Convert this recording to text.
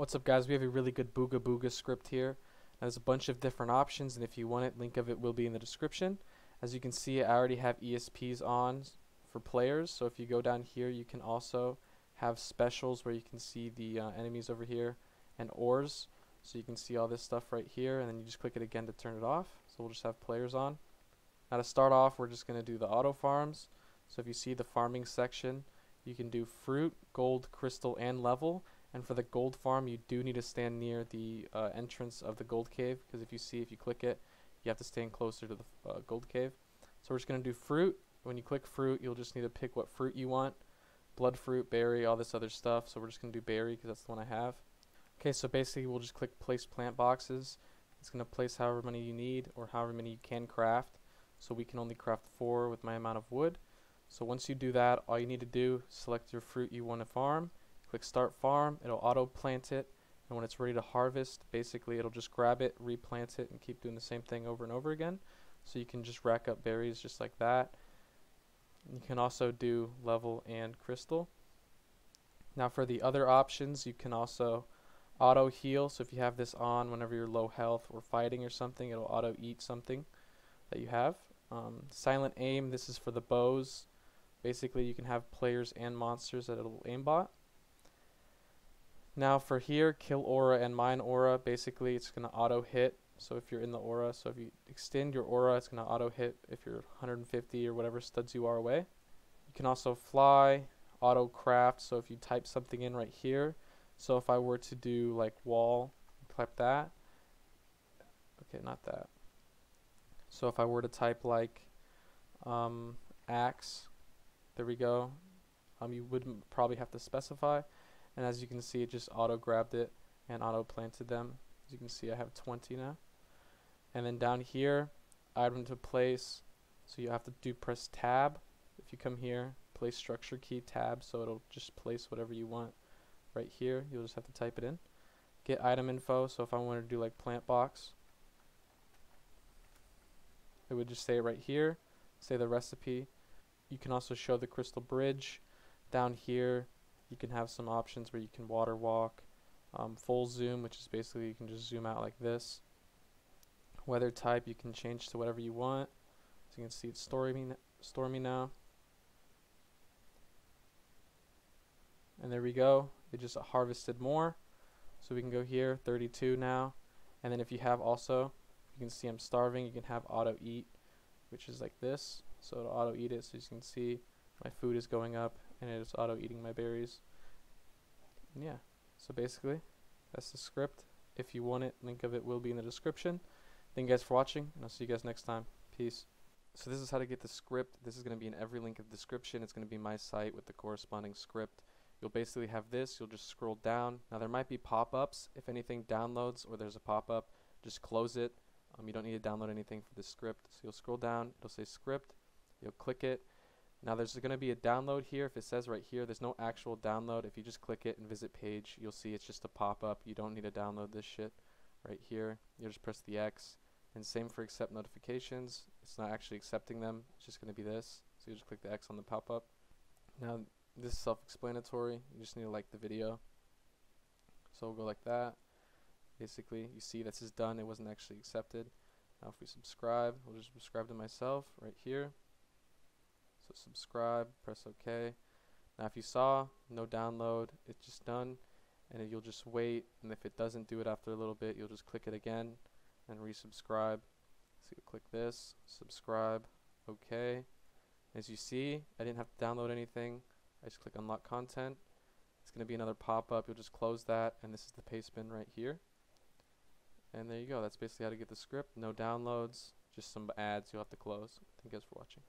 What's up guys, we have a really good Booga Booga script here. There's a bunch of different options and if you want it, link of it will be in the description. As you can see, I already have ESPs on for players, so if you go down here, you can also have specials where you can see the uh, enemies over here and ores. So you can see all this stuff right here and then you just click it again to turn it off. So we'll just have players on. Now to start off, we're just going to do the auto farms. So if you see the farming section, you can do fruit, gold, crystal, and level. And for the gold farm, you do need to stand near the uh, entrance of the gold cave because if you see, if you click it, you have to stand closer to the uh, gold cave. So we're just going to do fruit. When you click fruit, you'll just need to pick what fruit you want. Blood fruit, berry, all this other stuff. So we're just going to do berry because that's the one I have. Okay, so basically we'll just click place plant boxes. It's going to place however many you need or however many you can craft. So we can only craft four with my amount of wood. So once you do that, all you need to do, select your fruit you want to farm Click start farm, it'll auto plant it, and when it's ready to harvest, basically it'll just grab it, replant it, and keep doing the same thing over and over again. So you can just rack up berries just like that. You can also do level and crystal. Now for the other options, you can also auto heal. So if you have this on whenever you're low health or fighting or something, it'll auto eat something that you have. Um, silent aim, this is for the bows. Basically, you can have players and monsters that it'll aimbot. Now for here, kill aura and mine aura, basically it's going to auto hit. So if you're in the aura, so if you extend your aura, it's going to auto hit if you're 150 or whatever studs you are away. You can also fly, auto craft, so if you type something in right here, so if I were to do like wall, type that. Okay, not that. So if I were to type like um, axe, there we go. Um, you would probably have to specify and as you can see it just auto grabbed it and auto planted them. As you can see I have 20 now. And then down here item to place. So you have to do press tab. If you come here place structure key tab so it'll just place whatever you want right here. You'll just have to type it in. Get item info. So if I wanted to do like plant box it would just say right here. Say the recipe. You can also show the crystal bridge down here you can have some options where you can water walk, um, full zoom, which is basically you can just zoom out like this. Weather type you can change to whatever you want. So you can see it's stormy, stormy now. And there we go. It just harvested more. So we can go here, 32 now. And then if you have also, you can see I'm starving, you can have auto eat, which is like this. So it'll auto eat it so you can see my food is going up and it is auto eating my berries. And yeah, so basically, that's the script. If you want it, link of it will be in the description. Thank you guys for watching, and I'll see you guys next time. Peace. So this is how to get the script. This is going to be in every link of the description. It's going to be my site with the corresponding script. You'll basically have this. You'll just scroll down. Now there might be pop-ups. If anything downloads or there's a pop-up, just close it. Um, you don't need to download anything for the script. So you'll scroll down. It'll say script. You'll click it. Now there's going to be a download here. If it says right here, there's no actual download. If you just click it and visit page, you'll see it's just a pop-up. You don't need to download this shit right here. You just press the X. And same for accept notifications. It's not actually accepting them. It's just going to be this. So you just click the X on the pop-up. Now this is self-explanatory. You just need to like the video. So we'll go like that. Basically, you see this is done. It wasn't actually accepted. Now if we subscribe, we'll just subscribe to myself right here. Subscribe, press OK. Now if you saw no download, it's just done and you'll just wait and if it doesn't do it after a little bit, you'll just click it again and resubscribe. So you click this, subscribe, OK. As you see, I didn't have to download anything. I just click unlock content. It's going to be another pop-up. You'll just close that and this is the Pastebin right here. And there you go. That's basically how to get the script. No downloads, just some ads you'll have to close. Thank you guys for watching.